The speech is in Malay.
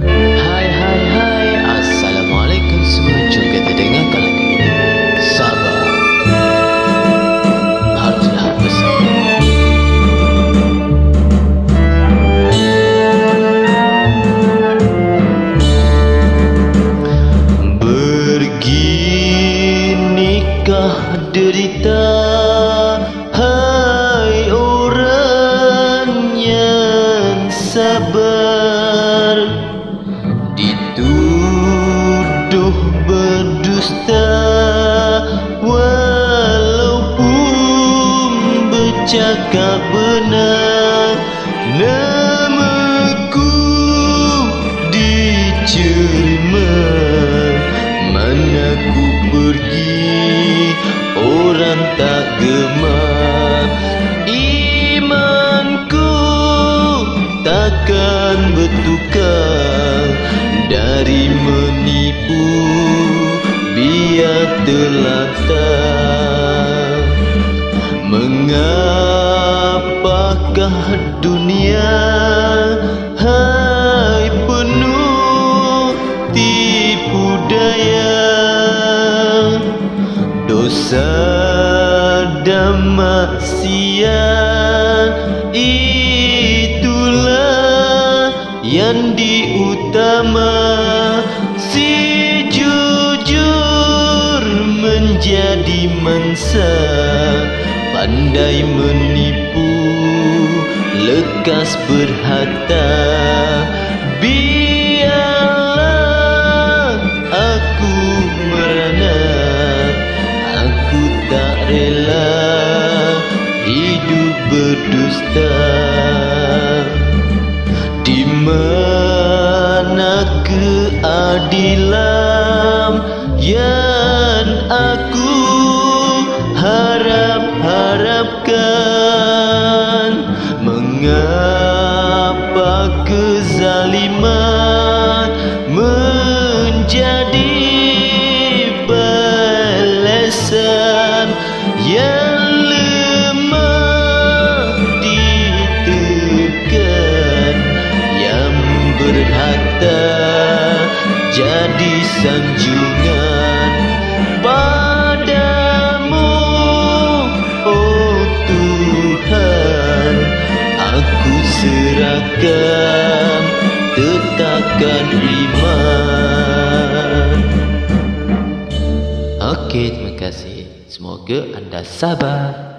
Hai hai hai. Assalamualaikum semua. Jom kita dengarkan lagu ini Sabar. Haruslah bersabar Beginikah derita? Hai orang yang sabar bercakap benar Namaku dicerima Mana ku pergi Orang tak gemar. Imanku takkan bertukar. Dari menipu biar terlantar Mengapakah dunia Hai penuh tipu daya. Dosa dan maksiat Itulah yang diutama. Si jujur menjadi mangsa Pandai menipu Lekas berharta Mengapa kezaliman menjadi balasan yang lemah ditekan yang berharta? Jadi sanjungan serahkan tetapkan iman Okey, terima kasih. Semoga anda sabar.